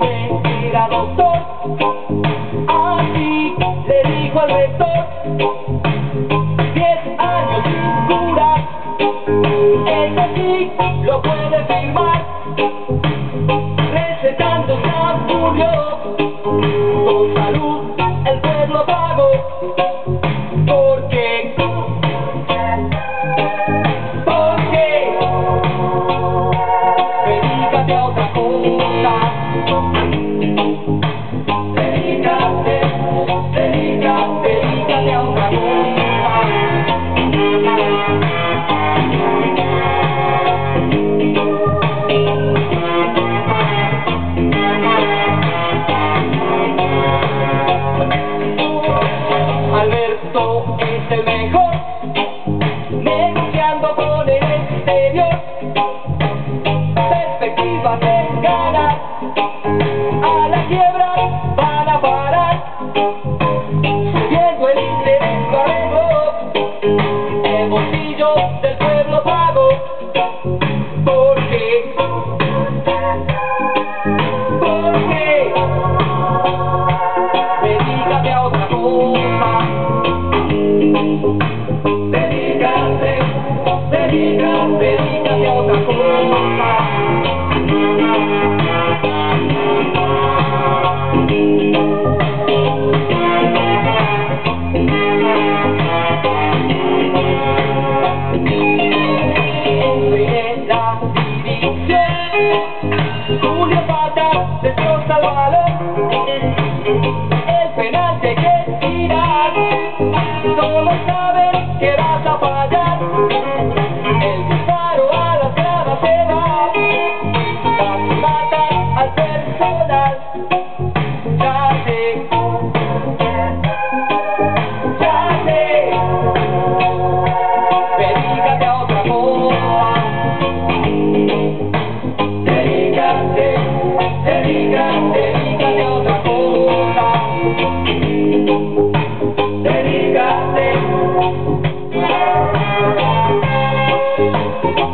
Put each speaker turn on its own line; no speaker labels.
inspirado pasillo del todos saben que Thank you.